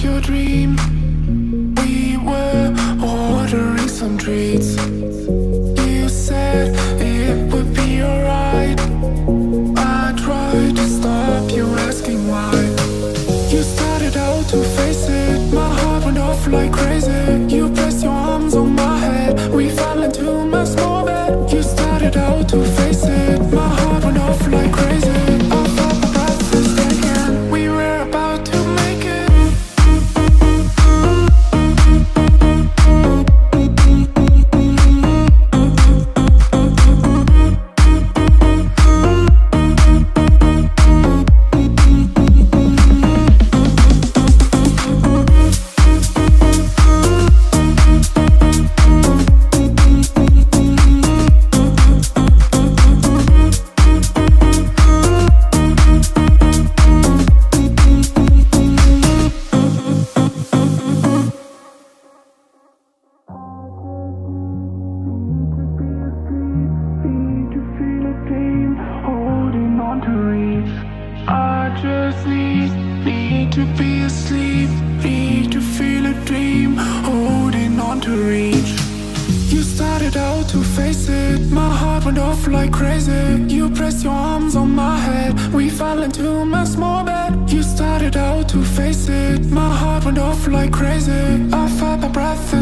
dream. We were ordering some treats. You said it would be alright. I tried to stop you asking why. You started out to face it. My heart went off like crazy. Need to be asleep. Need to feel a dream, holding on to reach. You started out to face it. My heart went off like crazy. You pressed your arms on my head. We fell into my small bed. You started out to face it. My heart went off like crazy. I felt my breath